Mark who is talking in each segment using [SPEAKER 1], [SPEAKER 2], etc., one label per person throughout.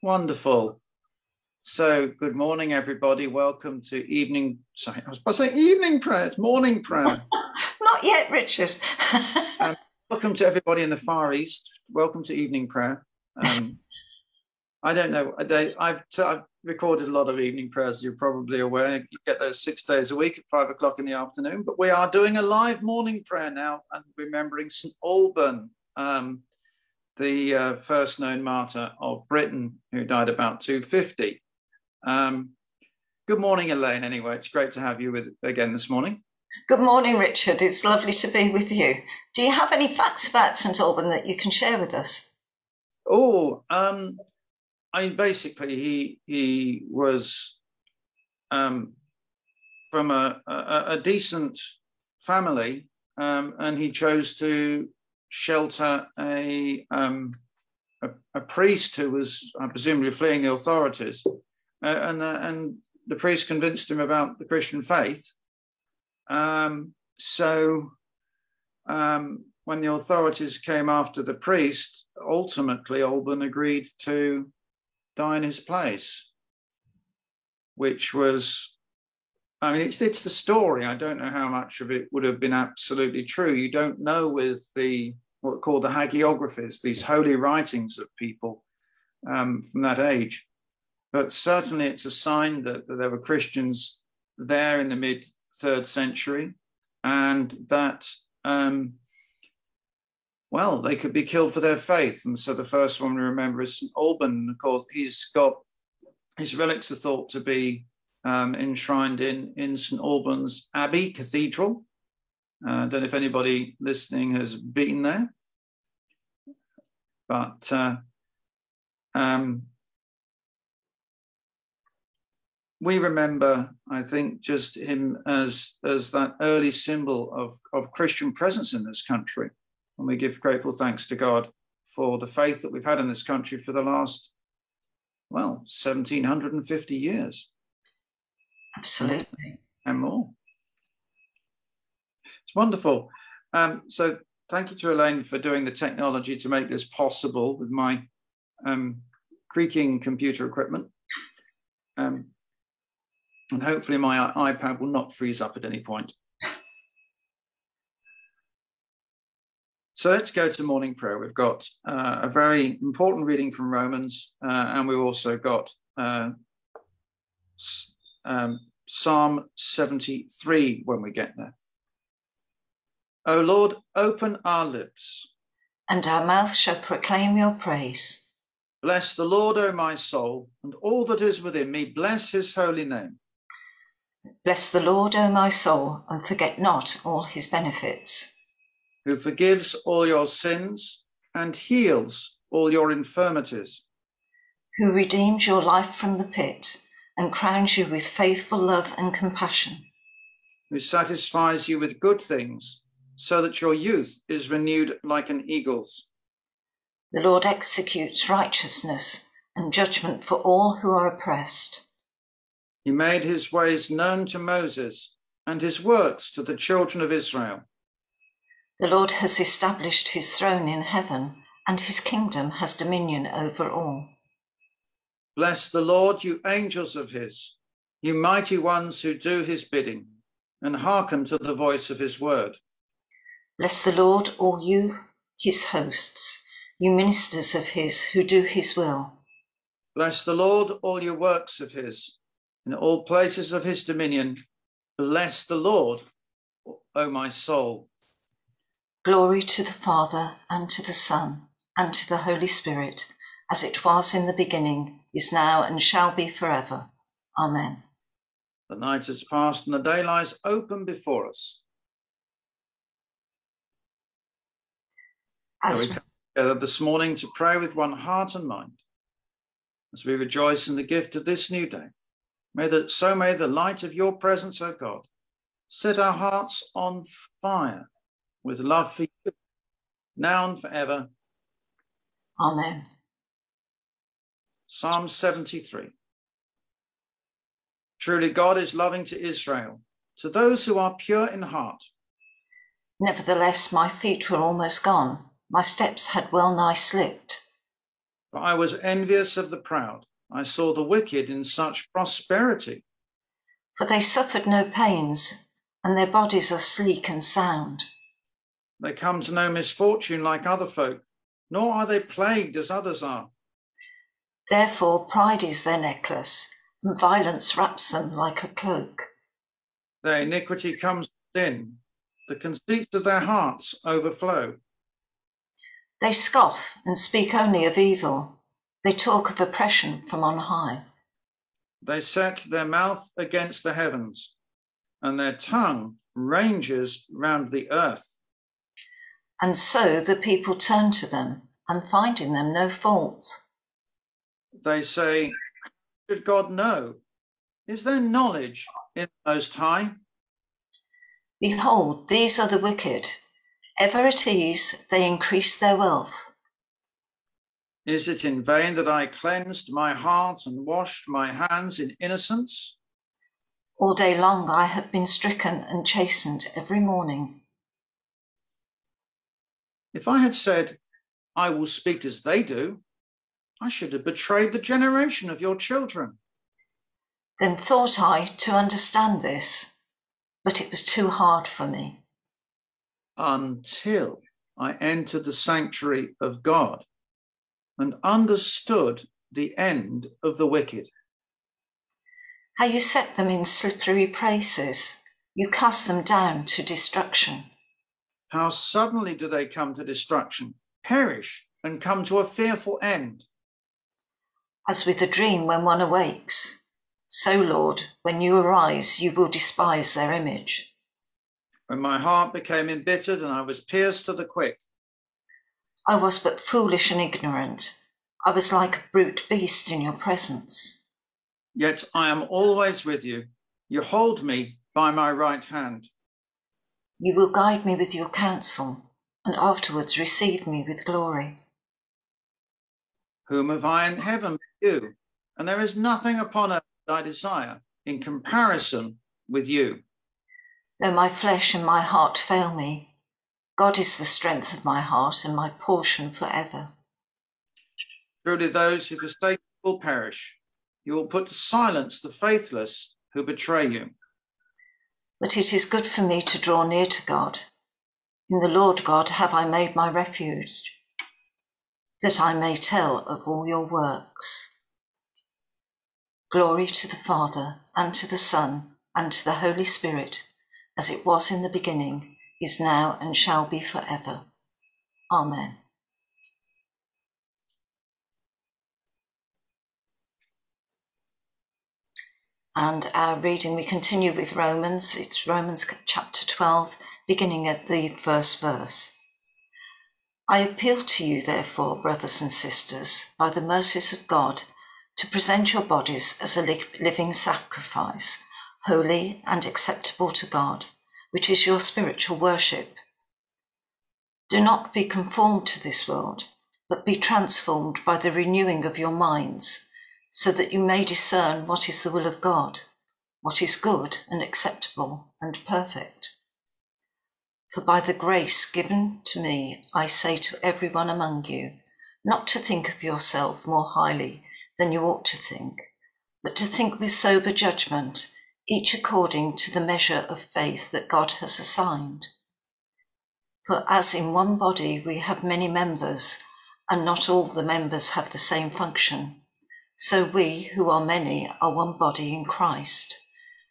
[SPEAKER 1] Wonderful. So, good morning, everybody. Welcome to evening. Sorry, I was about to say evening prayer. It's morning prayer.
[SPEAKER 2] Not yet, Richard.
[SPEAKER 1] um, welcome to everybody in the Far East. Welcome to evening prayer. Um, I don't know. They, I've, I've recorded a lot of evening prayers. You're probably aware. You get those six days a week at five o'clock in the afternoon. But we are doing a live morning prayer now and remembering St. Alban. Um, the uh, first known martyr of Britain, who died about 250. Um, good morning, Elaine. Anyway, it's great to have you with again this morning.
[SPEAKER 2] Good morning, Richard. It's lovely to be with you. Do you have any facts about St Alban that you can share with us?
[SPEAKER 1] Oh, um, I mean, basically, he he was um, from a, a, a decent family, um, and he chose to shelter a, um, a, a priest who was uh, presumably fleeing the authorities, uh, and uh, and the priest convinced him about the Christian faith. Um, so um, when the authorities came after the priest, ultimately Alban agreed to die in his place, which was I mean, it's it's the story. I don't know how much of it would have been absolutely true. You don't know with the what are called the hagiographies, these holy writings of people um, from that age. But certainly, it's a sign that, that there were Christians there in the mid third century, and that um, well, they could be killed for their faith. And so the first one we remember is St. Alban. Of course, he's got his relics are thought to be um, enshrined in, in St. Albans Abbey Cathedral. Uh, I don't know if anybody listening has been there, but uh, um, we remember, I think, just him as, as that early symbol of, of Christian presence in this country. And we give grateful thanks to God for the faith that we've had in this country for the last, well, 1750 years.
[SPEAKER 2] Absolutely.
[SPEAKER 1] And more. It's wonderful. Um, so thank you to Elaine for doing the technology to make this possible with my um, creaking computer equipment. Um, and hopefully my iPad will not freeze up at any point. So let's go to morning prayer. We've got uh, a very important reading from Romans, uh, and we've also got uh, um, Psalm 73 when we get there. O Lord, open our lips.
[SPEAKER 2] And our mouth shall proclaim your praise.
[SPEAKER 1] Bless the Lord, O my soul, and all that is within me, bless his holy name.
[SPEAKER 2] Bless the Lord, O my soul, and forget not all his benefits.
[SPEAKER 1] Who forgives all your sins and heals all your infirmities.
[SPEAKER 2] Who redeems your life from the pit and crowns you with faithful love and compassion.
[SPEAKER 1] Who satisfies you with good things, so that your youth is renewed like an eagle's.
[SPEAKER 2] The Lord executes righteousness and judgment for all who are oppressed.
[SPEAKER 1] He made his ways known to Moses and his works to the children of Israel.
[SPEAKER 2] The Lord has established his throne in heaven, and his kingdom has dominion over all.
[SPEAKER 1] Bless the Lord, you angels of his, you mighty ones who do his bidding, and hearken to the voice of his word.
[SPEAKER 2] Bless the Lord, all you his hosts, you ministers of his who do his will.
[SPEAKER 1] Bless the Lord, all your works of his, in all places of his dominion. Bless the Lord, O my soul.
[SPEAKER 2] Glory to the Father, and to the Son, and to the Holy Spirit, as it was in the beginning is now, and shall be forever. Amen.
[SPEAKER 1] The night has passed and the day lies open before us. As we come together this morning to pray with one heart and mind, as we rejoice in the gift of this new day, may that so may the light of your presence, O God, set our hearts on fire with love for you, now and forever.
[SPEAKER 2] Amen.
[SPEAKER 1] Psalm 73. Truly, God is loving to Israel, to those who are pure in heart.
[SPEAKER 2] Nevertheless, my feet were almost gone, my steps had well nigh slipped.
[SPEAKER 1] For I was envious of the proud. I saw the wicked in such prosperity.
[SPEAKER 2] For they suffered no pains, and their bodies are sleek and sound.
[SPEAKER 1] They come to no misfortune like other folk, nor are they plagued as others are.
[SPEAKER 2] Therefore, pride is their necklace, and violence wraps them like a cloak.
[SPEAKER 1] Their iniquity comes in, the conceits of their hearts overflow.
[SPEAKER 2] They scoff and speak only of evil. They talk of oppression from on high.
[SPEAKER 1] They set their mouth against the heavens, and their tongue ranges round the earth.
[SPEAKER 2] And so the people turn to them and find in them no fault.
[SPEAKER 1] They say, Should God know? Is there knowledge in the Most High?
[SPEAKER 2] Behold, these are the wicked. Ever at ease, they increase their wealth.
[SPEAKER 1] Is it in vain that I cleansed my heart and washed my hands in innocence?
[SPEAKER 2] All day long I have been stricken and chastened every morning.
[SPEAKER 1] If I had said, I will speak as they do, I should have betrayed the generation of your children.
[SPEAKER 2] Then thought I to understand this, but it was too hard for me.
[SPEAKER 1] Until I entered the sanctuary of God and understood the end of the wicked.
[SPEAKER 2] How you set them in slippery places, you cast them down to destruction.
[SPEAKER 1] How suddenly do they come to destruction, perish, and come to a fearful end.
[SPEAKER 2] As with a dream when one awakes, so, Lord, when you arise, you will despise their image.
[SPEAKER 1] When my heart became embittered and I was pierced to the quick,
[SPEAKER 2] I was but foolish and ignorant. I was like a brute beast in your presence.
[SPEAKER 1] yet I am always with you. You hold me by my right hand.
[SPEAKER 2] You will guide me with your counsel, and afterwards receive me with glory.
[SPEAKER 1] Whom have I in heaven but you? And there is nothing upon earth that I desire in comparison with you.
[SPEAKER 2] Though my flesh and my heart fail me, God is the strength of my heart and my portion forever.
[SPEAKER 1] Truly, those who forsake will perish. You will put to silence the faithless who betray you.
[SPEAKER 2] But it is good for me to draw near to God. In the Lord God have I made my refuge, that I may tell of all your works. Glory to the Father, and to the Son, and to the Holy Spirit, as it was in the beginning, is now, and shall be forever. Amen. And our reading, we continue with Romans. It's Romans chapter 12, beginning at the first verse. I appeal to you, therefore, brothers and sisters, by the mercies of God, to present your bodies as a li- living sacrifice, holy and acceptable to God, which is your spiritual worship. Do not be conformed to this world, but be transformed by the renewing of your minds so that you may discern what is the will of God, what is good and acceptable and perfect. For by the grace given to me, I say to everyone among you, not to think of yourself more highly than you ought to think, but to think with sober judgment, each according to the measure of faith that God has assigned. For as in one body we have many members, and not all the members have the same function, so we, who are many, are one body in Christ,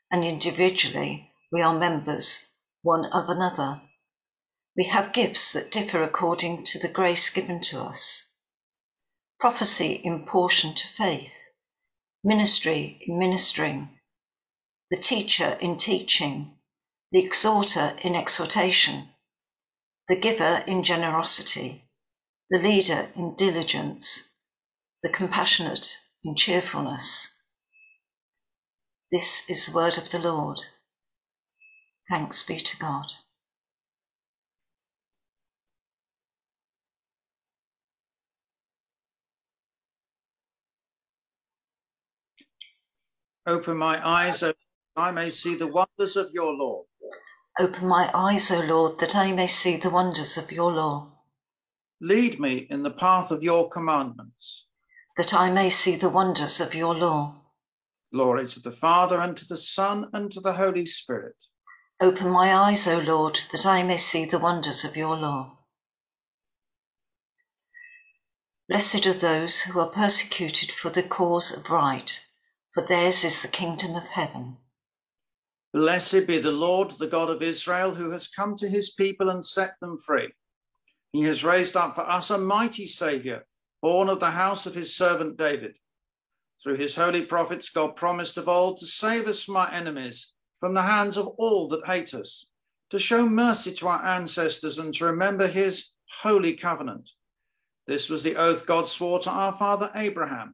[SPEAKER 2] and individually we are members one of another. We have gifts that differ according to the grace given to us. Prophecy in portion to faith, ministry in ministering, the teacher in teaching, the exhorter in exhortation, the giver in generosity, the leader in diligence, the compassionate in cheerfulness. This is the word of the Lord. Thanks be to God.
[SPEAKER 1] Open my eyes so I may see the wonders of your law.
[SPEAKER 2] Open my eyes, O Lord, that I may see the wonders of your law.
[SPEAKER 1] Lead me in the path of your commandments.
[SPEAKER 2] that I may see the wonders of your law.
[SPEAKER 1] Glory to the Father, and to the Son, and to the Holy Spirit.
[SPEAKER 2] Open my eyes, O Lord, that I may see the wonders of your law. Blessed are those who are persecuted for the cause of right, for theirs is the kingdom of heaven.
[SPEAKER 1] Blessed be the Lord, the God of Israel, who has come to his people and set them free. He has raised up for us a mighty Saviour, born of the house of his servant David. Through his holy prophets, God promised of old to save us from our enemies, from the hands of all that hate us, to show mercy to our ancestors and to remember his holy covenant. This was the oath God swore to our father Abraham,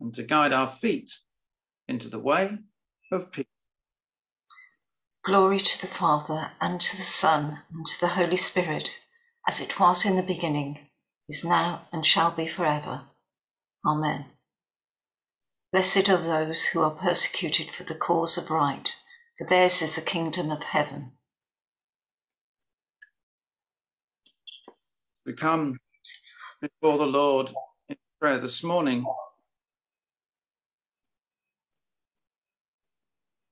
[SPEAKER 1] and to guide our feet into the way of peace.
[SPEAKER 2] Glory to the Father, and to the Son, and to the Holy Spirit, as it was in the beginning, is now, and shall be forever. Amen. Blessed are those who are persecuted for the cause of right, for theirs is the kingdom of heaven.
[SPEAKER 1] We come before the Lord in prayer this morning.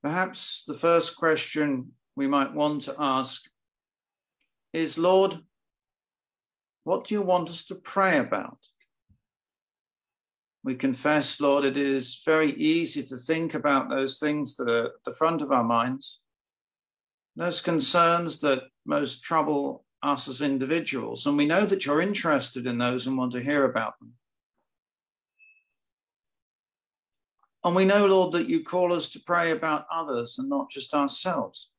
[SPEAKER 1] Perhaps the first question we might want to ask is Lord, what do you want us to pray about? we confess, Lord, it is very easy to think about those things that are at the front of our minds, those concerns that most trouble us as individuals. And we know that you're interested in those and want to hear about them. And we know, Lord, that you call us to pray about others and not just ourselves.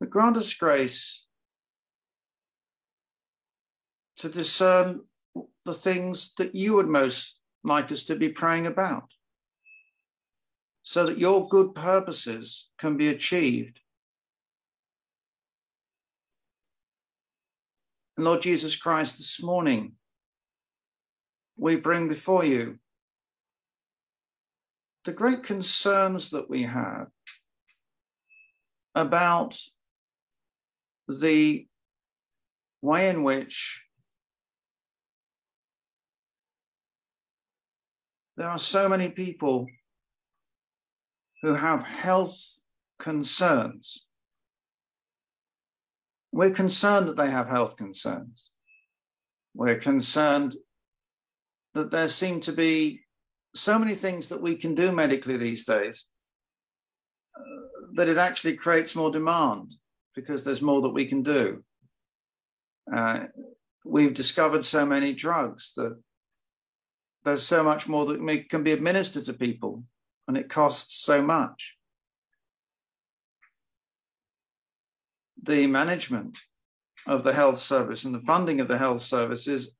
[SPEAKER 1] But grant us grace to discern the things that you would most like us to be praying about so that your good purposes can be achieved. And Lord Jesus Christ, this morning, we bring before you the great concerns that we have about the way in which There are so many people who have health concerns. We're concerned that they have health concerns. We're concerned that there seem to be so many things that we can do medically these days uh, that it actually creates more demand because there's more that we can do. Uh, we've discovered so many drugs that there's so much more that may, can be administered to people, and it costs so much. The management of the health service and the funding of the health service is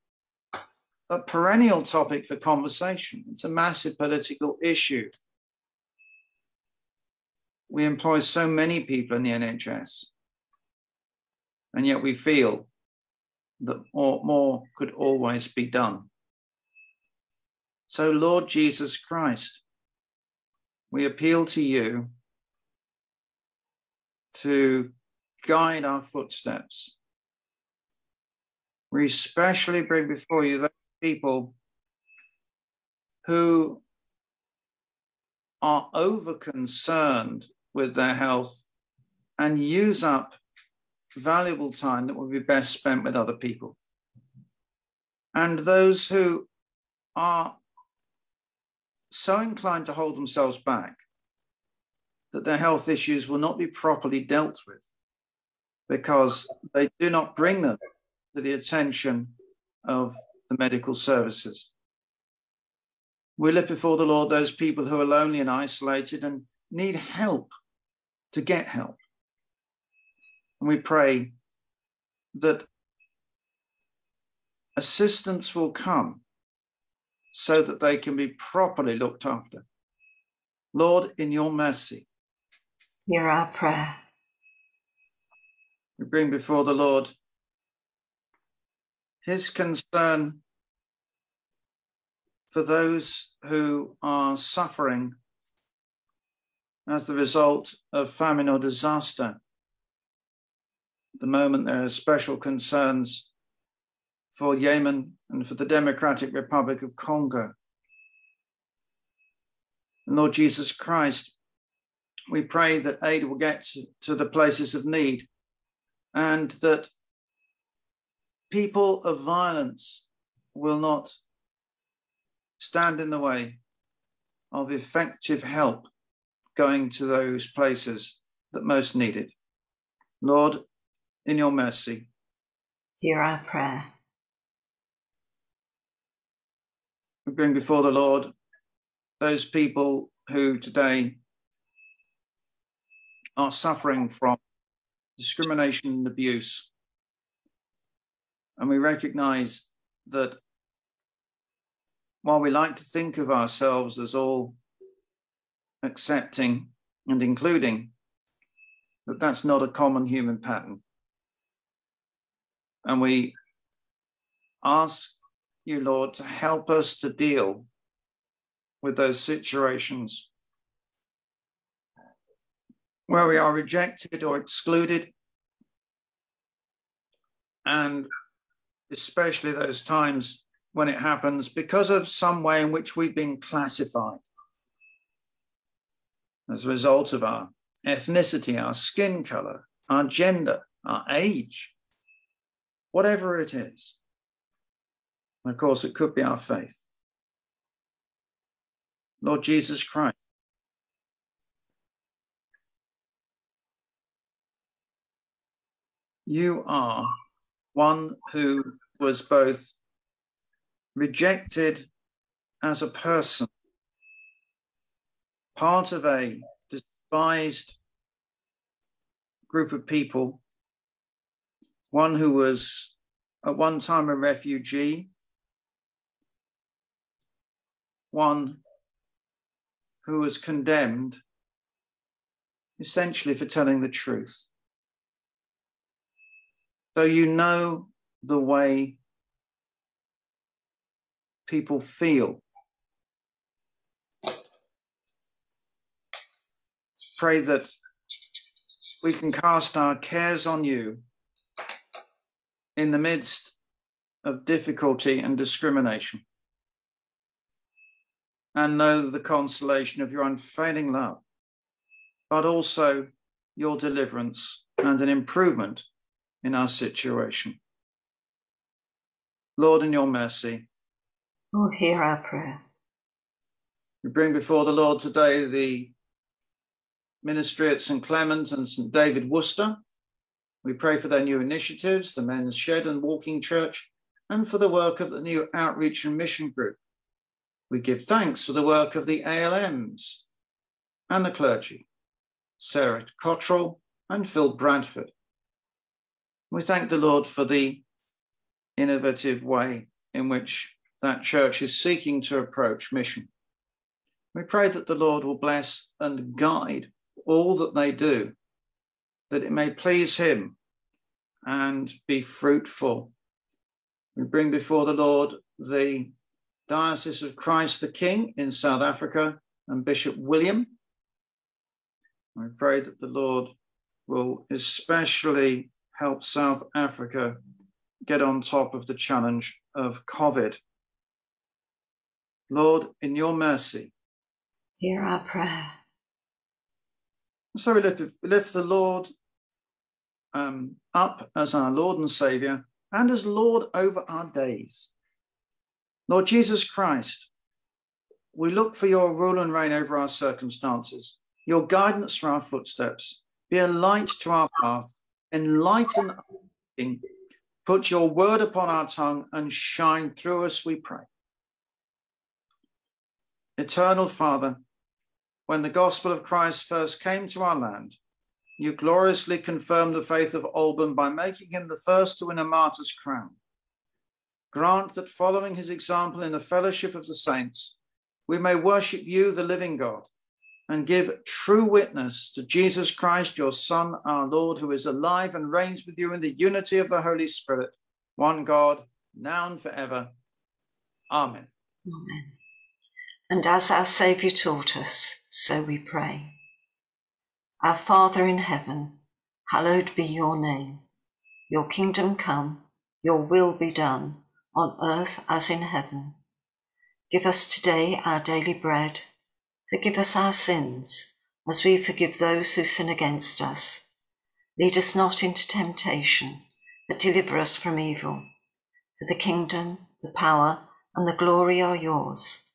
[SPEAKER 1] a perennial topic for conversation. It's a massive political issue. We employ so many people in the NHS, and yet we feel that more, more could always be done. So, Lord Jesus Christ, we appeal to you to guide our footsteps. We especially bring before you people who are over concerned with their health and use up valuable time that would be best spent with other people. And those who are so inclined to hold themselves back that their health issues will not be properly dealt with because they do not bring them to the attention of the medical services. We lift before the Lord those people who are lonely and isolated and need help to get help. And we pray that assistance will come so that they can be properly looked after. Lord, in your mercy,
[SPEAKER 2] hear our prayer.
[SPEAKER 1] We bring before the Lord his concern for those who are suffering as the result of famine or disaster. At the moment, there are special concerns for Yemen and for the Democratic Republic of Congo. And Lord Jesus Christ, we pray that aid will get to, to the places of need and that people of violence will not stand in the way of effective help going to those places that most need it. Lord, in your mercy,
[SPEAKER 2] hear our prayer.
[SPEAKER 1] We bring before the Lord those people who today are suffering from discrimination and abuse. And we recognize that while we like to think of ourselves as all accepting and including, that that's not a common human pattern. And we ask you, Lord, to help us to deal with those situations where we are rejected or excluded, and especially those times when it happens because of some way in which we've been classified as a result of our ethnicity, our skin color, our gender, our age, whatever it is. And of course, it could be our faith. Lord Jesus Christ. You are one who was both rejected as a person part of a despised group of people, one who was at one time a refugee, one who was condemned essentially for telling the truth. So you know the way people feel. Pray that we can cast our cares on you in the midst of difficulty and discrimination. And know the consolation of your unfailing love, but also your deliverance and an improvement in our situation. Lord, in your mercy,
[SPEAKER 2] oh, hear our prayer.
[SPEAKER 1] We bring before the Lord today the ministry at St. Clement and St. David Worcester. We pray for their new initiatives, the Men's Shed and Walking Church, and for the work of the new Outreach and Mission Group. We give thanks for the work of the ALMs and the clergy, Sarah Cottrell and Phil Bradford. We thank the Lord for the innovative way in which that church is seeking to approach mission. We pray that the Lord will bless and guide all that they do, that it may please him and be fruitful. We bring before the Lord the Diocese of Christ the King in South Africa and Bishop William. We pray that the Lord will especially help South Africa get on top of the challenge of COVID. Lord, in your mercy,
[SPEAKER 2] hear our prayer.
[SPEAKER 1] So we lift, lift the Lord um, up as our Lord and Savior and as Lord over our days. Lord Jesus Christ, we look for your rule and reign over our circumstances, your guidance for our footsteps. Be a light to our path, enlighten thinking, put your word upon our tongue and shine through us, we pray. Eternal Father, when the gospel of Christ first came to our land, you gloriously confirmed the faith of Alban by making him the first to win a martyr's crown. grant that following his example in the fellowship of the saints, we may worship you, the living God, and give true witness to Jesus Christ, your Son, our Lord, who is alive and reigns with you in the unity of the Holy Spirit, one God, now and forever. Amen.
[SPEAKER 2] Amen. And as our Saviour taught us, so we pray. Our Father in heaven, hallowed be your name. Your kingdom come, your will be done, on earth as in heaven. Give us today our daily bread. Forgive us our sins, as we forgive those who sin against us. Lead us not into temptation, but deliver us from evil. For the kingdom, the power, and the glory are yours,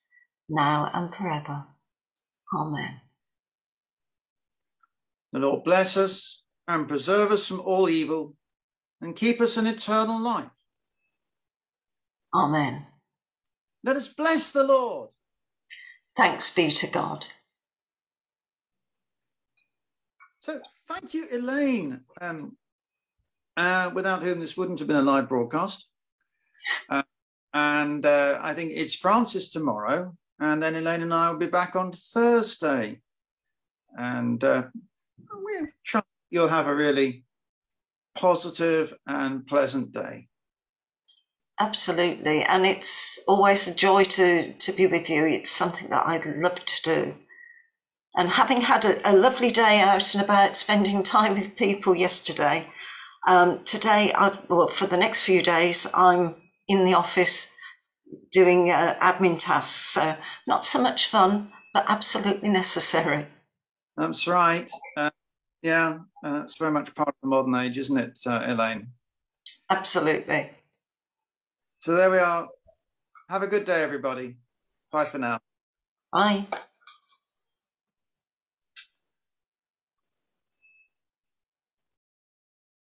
[SPEAKER 2] now and forever. Amen.
[SPEAKER 1] The Lord bless us and preserve us from all evil and keep us in eternal life.
[SPEAKER 2] Amen.
[SPEAKER 1] Let us bless the Lord.
[SPEAKER 2] Thanks be to God.
[SPEAKER 1] So, thank you, Elaine, um, uh, without whom this wouldn't have been a live broadcast. Uh, and uh, I think it's Francis tomorrow, and then Elaine and I will be back on Thursday. And uh, we'll try, you'll have a really positive and pleasant day.
[SPEAKER 2] Absolutely. And it's always a joy to, to be with you. It's something that I love to do. And having had a, a lovely day out and about spending time with people yesterday, um, today, I've, well, for the next few days, I'm in the office doing uh, admin tasks. So not so much fun, but absolutely necessary.
[SPEAKER 1] That's right. Uh, yeah, uh, that's very much part of the modern age, isn't it, uh, Elaine?
[SPEAKER 2] Absolutely.
[SPEAKER 1] So there we are. Have a good day, everybody. Bye for now.
[SPEAKER 2] Bye.